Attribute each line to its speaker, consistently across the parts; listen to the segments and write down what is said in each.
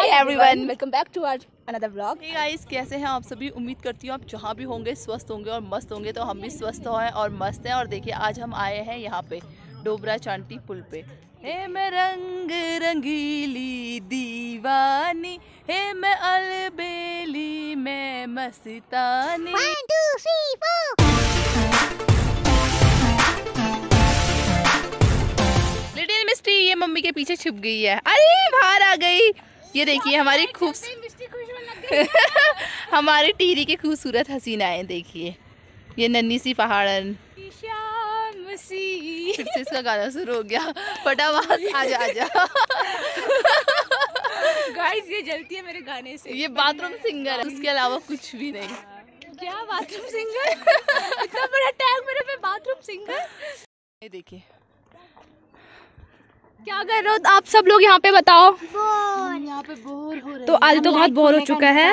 Speaker 1: Hi everyone
Speaker 2: welcome back to our another vlog
Speaker 1: hey guys कैसे हैं आप सभी? उम्मीद करती हूँ आप जहाँ भी होंगे स्वस्थ होंगे और मस्त होंगे। तो हम भी स्वस्थ हैं और मस्त हैं। और देखिए आज हम आए हैं यहाँ पे डोबरा चांटी पुल पे। हे मैं रंग रंगीली दीवानी हे मैं अलबेली मैं मस्तानी। लिटिल मिस्टी ये मम्मी के पीछे छुप गई है। अरे बाहर आ गई। ये देखिए हमारी खूब हमारे टीरी के खूबसूरत हसीनाएँ देखिए। ये नन्ही सी। पहाड़न फिर से इसका गाना शुरू हो गया। फटावास आजा आजा
Speaker 2: गाइस ये जलती है मेरे गाने से।
Speaker 1: ये बाथरूम सिंगर है उसके अलावा कुछ भी नहीं।
Speaker 2: क्या बाथरूम सिंगर? इतना बड़ा टैग मेरे पे बाथरूम सिंगर?
Speaker 1: ये देखिए।
Speaker 2: क्या कर रहे हो? आप सब लोग यहाँ पे बताओ।
Speaker 1: यहाँ पे बोर हो रहे
Speaker 2: तो आज तो बहुत बोर हो चुका है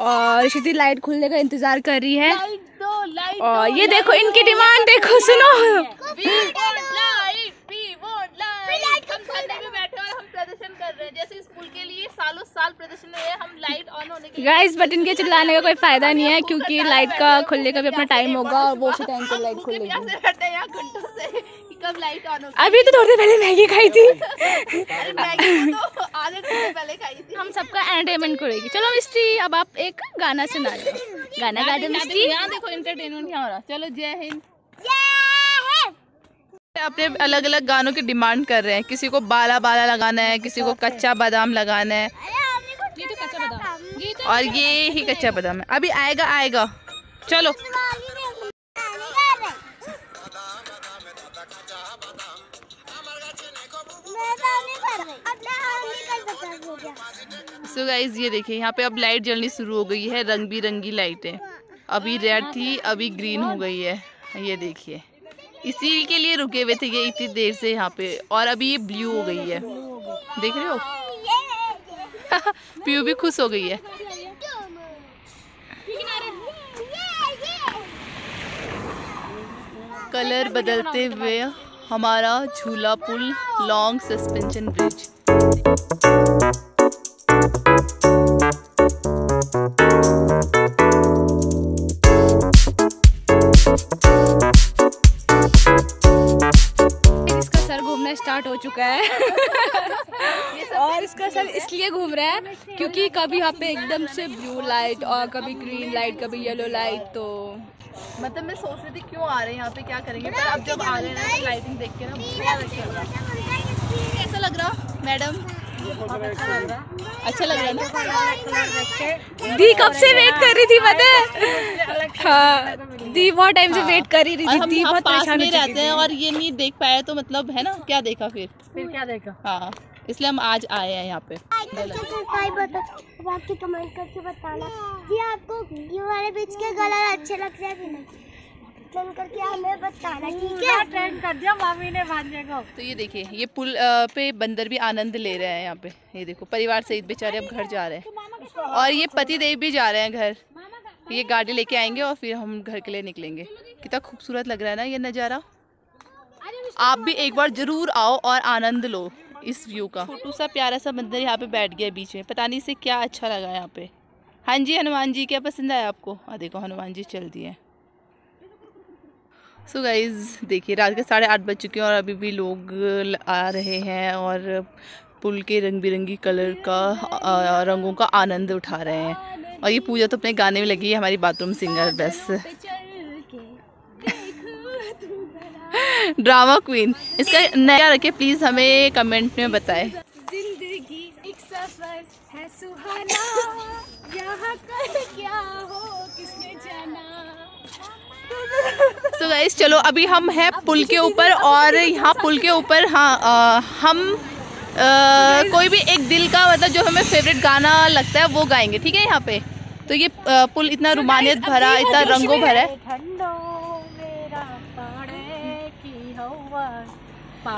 Speaker 2: और ऋषि लाइट खुलने का इंतज़ार कर रही है। और ये देखो इनकी डिमांड देखो सुनो।
Speaker 1: हम ठंडे में बैठे और हम प्रदर्शन कर रहे हैं। जैसे स्कूल के लिए सालों साल प्रदर्शन लाइट ऑन होने के
Speaker 2: गाइस बट इनके चिल्लाने का कोई फ़ायदा नहीं है क्योंकि लाइट का खुलने का भी अपना टाइम होगा और वो उसी टाइम पे लाइट खुलेगी।
Speaker 1: कब लाइट ऑन होगी
Speaker 2: अभी तो थोड़ी देर पहले मैगी खाई थी।
Speaker 1: अरे मैगी तो आधे घंटे पहले खाई थी।
Speaker 2: हम सबका एंटरटेनमेंट करेगी। चलो मिस्ट्री अब आप एक गाना सुना दो गाना गा दो मिस्ट्री
Speaker 1: यहाँ देखो एंटरटेनमेंट क्या हो रहा चलो जय हिंद। अपने अलग अलग गानों की डिमांड कर रहे हैं। किसी को बाला बाला लगाना है किसी को कच्चा बादाम लगाना है।
Speaker 2: ये तो कच्चा बादाम। तो
Speaker 1: और ये ही कच्चा बादाम है। अभी आएगा आएगा। चलो। सो गाइज़ ये देखिए, यहाँ पे अब लाइट जलनी शुरू हो गई है रंग बिरंगी लाइटें अभी रेड थी, अभी ग्रीन हो गई है. ये देखिए. इसी के लिए रुके हुए थे ये इतनी देर से यहाँ पे, और अभी ये ब्लू हो गई है. देख रहे हो? पीयू भी खुश हो गई है. कलर बदलते हुए हमारा झूला पुल लॉन्ग सस्पेंशन ब्रिज
Speaker 2: घूमना स्टार्ट हो चुका है। और इसका सर इसलिए घूम रहा है क्योंकि कभी यहाँ पे एकदम से ब्लू लाइट और कभी ग्रीन लाइट कभी येलो लाइट तो
Speaker 1: मतलब मैं सोच रही थी क्यों आ रहे हैं यहाँ पे क्या करेंगे पर अब जब आ रहे ना लाइटिंग देख के ना बहुत अच्छा लग रहा कैसा लग रहा मैडम? अच्छा लग रहा है ना?
Speaker 2: दी कब से वेट कर रही थी पता है? हाँ दी बहुत टाइम से वेट कर ही रही थी दी बहुत
Speaker 1: पास
Speaker 2: परेशान
Speaker 1: में रहते हैं और ये नहीं देख पाए तो मतलब है ना क्या देखा फिर?
Speaker 2: फिर क्या देखा?
Speaker 1: हाँ इसलिए हम आज आए हैं यहाँ पे।
Speaker 3: बाकी कमेंट करके बताना जी आपको ये वाले बीच के कलर अच्छे लगते हैं कि करके हमें बताना ठीक है?
Speaker 2: ट्रेंड कर दिया मामी ने भांजे को।
Speaker 1: तो ये देखिए ये पुल पे बंदर भी आनंद ले रहे हैं यहाँ पे। ये देखो परिवार सहित बेचारे अब घर जा रहे हैं। और ये पति देव भी जा रहे हैं घर। ये गाड़ी लेके आएँगे और फिर हम घर के लिए निकलेंगे। कितना खूबसूरत लग रहा है ना ये नज़ारा। आप भी एक बार ज़रूर आओ और आनंद लो इस व्यू का। छोटू सा प्यारा सा बंदर यहाँ पे बैठ गया बीच में। पता नहीं इसे क्या अच्छा लगा यहाँ पे। हाँ जी हनुमान जी क्या पसंद आया आपको? हाँ देखो हनुमान जी चल दिए सो गाइज़ देखिए रात के साढ़े आठ बज चुके हैं और अभी भी लोग आ रहे हैं और पुल के रंग बिरंगी कलर का अ, रंगों का आनंद उठा रहे हैं। और ये पूजा तो अपने गाने में लगी है हमारी बाथरूम सिंगर बस। ड्रामा क्वीन इसका नया रखे प्लीज़ हमें कमेंट में बताएँ।
Speaker 2: ज़िंदगी एक सफ़र है सुहाना।
Speaker 1: सो गाइस चलो अभी हम हैं पुल के ऊपर और यहाँ पुल के ऊपर हाँ अ, हम अ, कोई भी एक दिल का मतलब जो हमें फेवरेट गाना लगता है वो गाएँगे ठीक है यहाँ पे? तो ये पुल इतना रुमानियत भरा इतना रंगों भरा है।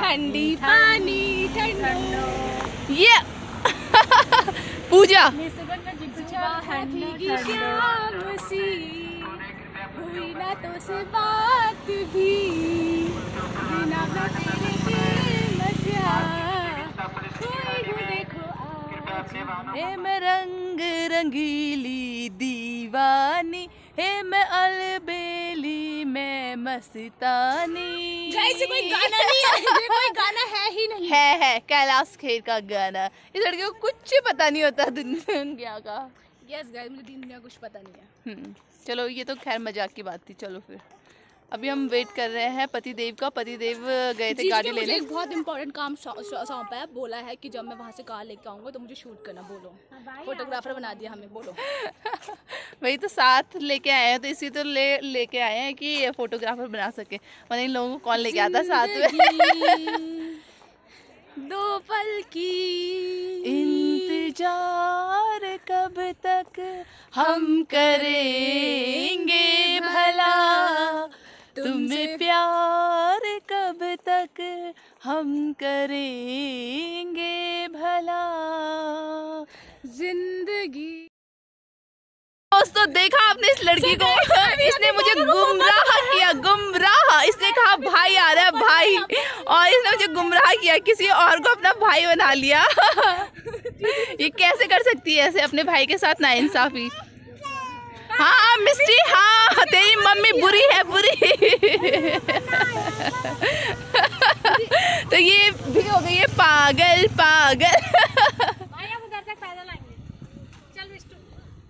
Speaker 2: ठंडी पानी ठंडो
Speaker 1: ये पूजा।
Speaker 2: शाम सी तो बात भी। बिना ना तेरे के मज़ा देखो
Speaker 1: हे मैं रंग रंगीली दीवानी। हे मैं अलबेली मैं मस्तानी।
Speaker 2: ये कोई गाना नहीं है। कोई गाना है ही नहीं।
Speaker 1: है है कैलाश खेर का गाना। इस लड़के को कुछ पता नहीं होता दुनिया का
Speaker 2: यस गाइस मुझे दुनिया कुछ पता नहीं है।
Speaker 1: हम्म, चलो ये तो खैर मज़ाक की बात थी चलो फिर। अभी हम वेट कर रहे हैं पति देव का। पति देव गए थे गाड़ी लेने।
Speaker 2: एक बहुत इंपॉर्टेंट काम सौंपा है बोला है कि जब मैं वहाँ से कार लेके आऊँगा तो मुझे शूट करना बोलो। फोटोग्राफर बना दिया हमें बोलो।
Speaker 1: वही तो साथ लेके आए हैं तो इसी तो ले लेके आए हैं कि ये फोटोग्राफर बना सके। वरना इन लोगों को कौन लेके आता साथ में?
Speaker 2: दो पल की।
Speaker 1: इंतज़ार कब तक हम करेंगे भला? तुमसे प्यार कब तक हम करेंगे भला?
Speaker 2: ज़िंदगी
Speaker 1: दोस्तों देखा आपने इस लड़की को? इसने मुझे गुमराह किया गुमराह। इसने कहा भाई आ रहा है भाई। और इसने मुझे गुमराह किया किसी और को अपना भाई बना लिया। ये कैसे कर सकती है ऐसे अपने भाई के साथ ना इंसाफी? हाँ मिस्टी हाँ तेरी मम्मी बुरी है, बुरी। तो ये भी हो गई है पागल पागल।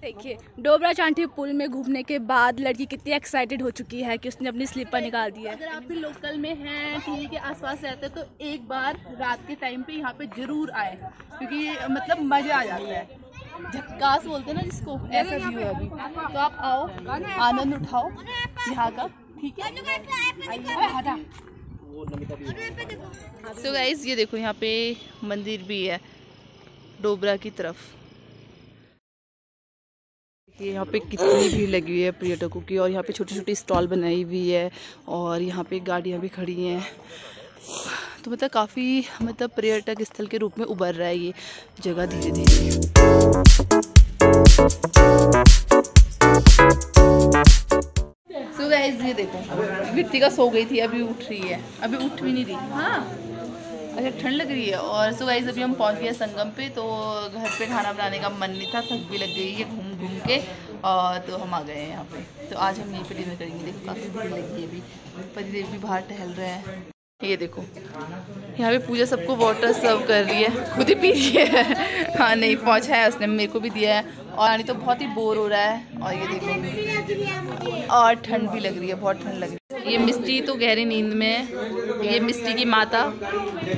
Speaker 2: देखिए डोबरा चांठी पुल में घूमने के बाद लड़की कितनी एक्साइटेड हो चुकी है कि उसने अपनी स्लीपर निकाल दी है।
Speaker 1: अगर आप भी लोकल में हैं टीवी के आसपास रहते हैं तो एक बार रात के टाइम पे यहाँ पे ज़रूर आए क्योंकि मतलब मज़ा आ जाता है। झक्कास बोलते हैं ना जिसको ऐसा व्यू है अभी। तो आप आओ आनंद उठाओ यहाँ का ठीक है? सो गाइस ये देखो यहाँ पे मंदिर भी है डोबरा की तरफ़। ये यहाँ पे कितनी भीड़ लगी हुई है पर्यटकों की और यहाँ पे छोटी छोटी स्टॉल बनाई हुई है और यहाँ पे गाड़ियाँ भी खड़ी हैं। तो मतलब काफ़ी मतलब पर्यटक स्थल के रूप में उभर रहा है ये जगह धीरे धीरे सो गाइस ये देखो कृतिका सो गई थी अभी उठ रही है। अभी उठ भी नहीं रही। हाँ। अच्छा ठंड लग रही है और सो गाइस अभी हम पहुँच गए संगम पे तो घर पे खाना बनाने का मन नहीं था थक भी लग गई है घूम के, और तो हम आ गए हैं यहाँ पे। तो आज हम यहीं पे डिनर करेंगे। देखो, काफ़ी भीड़ लगी है अभी। पतिदेव भी बाहर टहल रहे हैं। ये देखो, यहाँ पे पूजा सबको वाटर सर्व कर रही है। खुद ही पी रही है। हाँ नहीं, पहुँचा है उसने, मेरे को भी दिया है। और यानी तो बहुत ही बोर हो रहा है। और ये देखो, और ठंड भी लग रही है, बहुत ठंड लग रही है। ये मिस्टी तो गहरी नींद में है। ये मिस्टी की माता,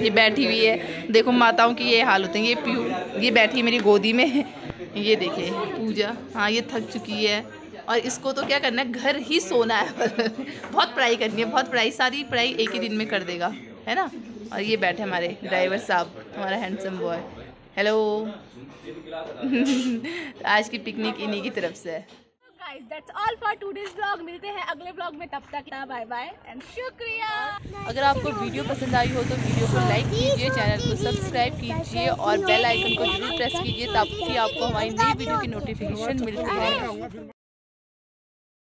Speaker 1: ये बैठी हुई है। देखो, माताओं की ये हाल होते हैं, ये ये बैठी है मेरी गोदी में। ये देखे, पूजा। हाँ ये थक चुकी है। और इसको तो क्या करना है, घर ही सोना है। बहुत पढ़ाई करनी है, बहुत पढ़ाई, सारी पढ़ाई एक ही दिन में कर देगा, है ना? और ये बैठे हमारे, ड्राइवर साहब, हमारा हैंडसम बॉय हेलो आज की पिकनिक इन्हीं की तरफ़ से है।
Speaker 2: Guys that's all for today's vlog मिलते हैं अगले व्लॉग में, तब तक बाय बाय एंड शुक्रिया।
Speaker 1: अगर आपको वीडियो पसंद आई हो तो वीडियो को लाइक कीजिए चैनल को सब्सक्राइब कीजिए और बेल आइकन को ज़रूर प्रेस कीजिए, ताकि आपको हमारी नई वीडियो की नोटिफिकेशन मिलती रहे।